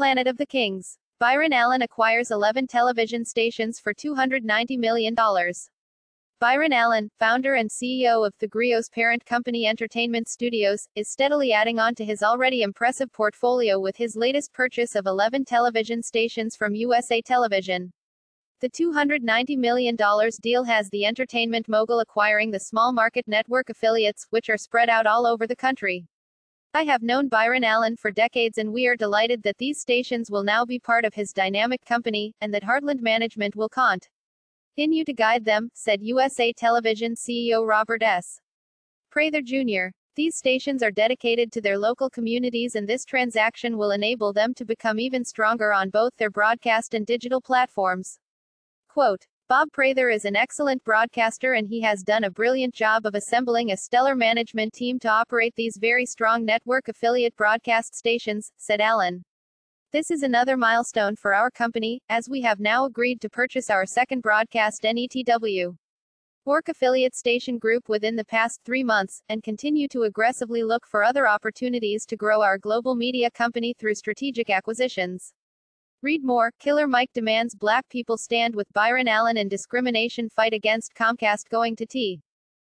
Planet of the Kings. Byron Allen acquires 11 television stations for $290 million. Byron Allen, founder and CEO of theGrio's parent company Entertainment Studios, is steadily adding on to his already impressive portfolio with his latest purchase of 11 television stations from USA Television. The $290 million deal has the entertainment mogul acquiring the small market network affiliates, which are spread out all over the country. I have known Byron Allen for decades and we are delighted that these stations will now be part of his dynamic company, and that Heartland Management will continue to guide them, said USA Television CEO Robert S. Prather Jr. These stations are dedicated to their local communities and this transaction will enable them to become even stronger on both their broadcast and digital platforms. Quote, Bob Prather is an excellent broadcaster and he has done a brilliant job of assembling a stellar management team to operate these very strong network affiliate broadcast stations, said Allen. This is another milestone for our company, as we have now agreed to purchase our second broadcast NETW work affiliate station group within the past three months, and continue to aggressively look for other opportunities to grow our global media company through strategic acquisitions. Read more Killer Mike demands black people stand with Byron Allen in discrimination fight against Comcast going to T.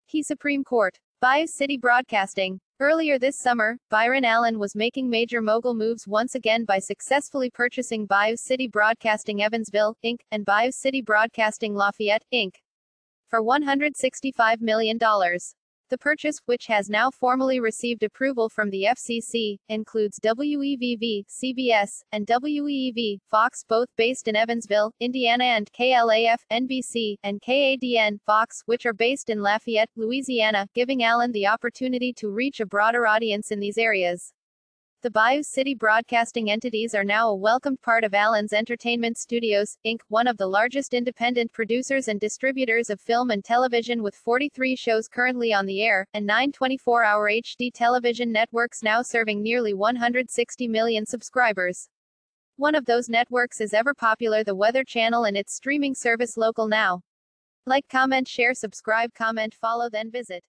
He Supreme Court. Bayou City Broadcasting. Earlier this summer, Byron Allen was making major mogul moves once again by successfully purchasing Bayou City Broadcasting Evansville, Inc., and Bayou City Broadcasting Lafayette, Inc. for $165 million. The purchase, which has now formally received approval from the FCC, includes WEVV, CBS, and WEEV, Fox, both based in Evansville, Indiana, and KLAF, NBC, and KADN, Fox, which are based in Lafayette, Louisiana, giving Allen the opportunity to reach a broader audience in these areas. The Bayou City broadcasting entities are now a welcomed part of Allen's Entertainment Studios, Inc., one of the largest independent producers and distributors of film and television with 43 shows currently on the air, and 9 24-hour HD television networks now serving nearly 160 million subscribers. One of those networks is ever popular The Weather Channel and its streaming service Local Now. Like, comment, share, subscribe, comment, follow, then visit